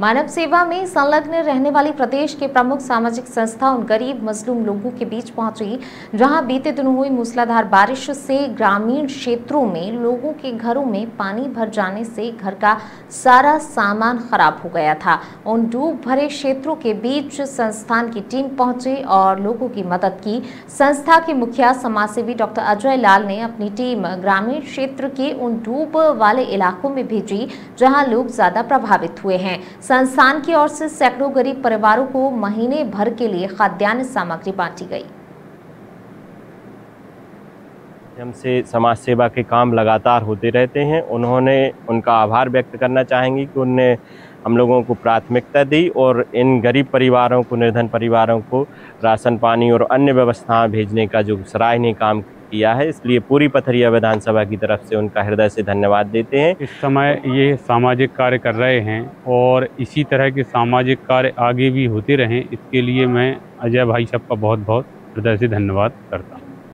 मानव सेवा में संलग्न रहने वाली प्रदेश के प्रमुख सामाजिक संस्था उन गरीब मजलूम लोगों के बीच पहुँची। जहाँ बीते दिनों हुई मूसलाधार बारिश से ग्रामीण क्षेत्रों में लोगों के घरों में पानी भर जाने से घर का सारा सामान खराब हो गया था। उन डूब भरे क्षेत्रों के बीच संस्थान की टीम पहुँची और लोगों की मदद की। संस्था के मुखिया, समाजसेवी डॉक्टर अजय लाल ने अपनी टीम ग्रामीण क्षेत्र के उन डूब वाले इलाकों में भेजी, जहाँ लोग ज़्यादा प्रभावित हुए हैं। संस्थान की ओर से सैकड़ों गरीब परिवारों को महीने भर के लिए खाद्यान्न सामग्री बांटी गई। हमसे समाज सेवा के काम लगातार होते रहते हैं। उन्होंने उनका आभार व्यक्त करना चाहेंगी कि उनने हम लोगों को प्राथमिकता दी और इन गरीब परिवारों को, निर्धन परिवारों को राशन पानी और अन्य व्यवस्थाएँ भेजने का जो सराहनीय काम किया है, इसलिए पूरी पथरिया विधानसभा की तरफ़ से उनका हृदय से धन्यवाद देते हैं। इस समय ये सामाजिक कार्य कर रहे हैं और इसी तरह के सामाजिक कार्य आगे भी होते रहें, इसके लिए मैं अजय भाई साहब का बहुत बहुत हृदय से धन्यवाद करता हूँ।